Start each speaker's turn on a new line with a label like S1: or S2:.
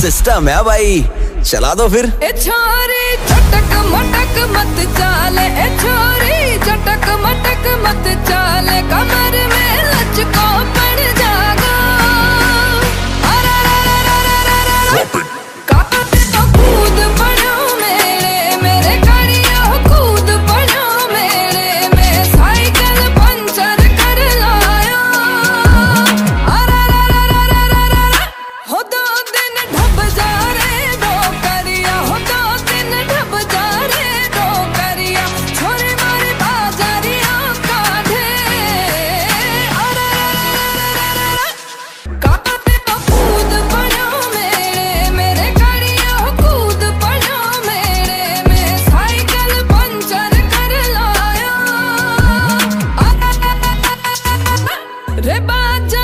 S1: System है भाई। चला दो फिर।
S2: छोरी मटक मत चाले। But.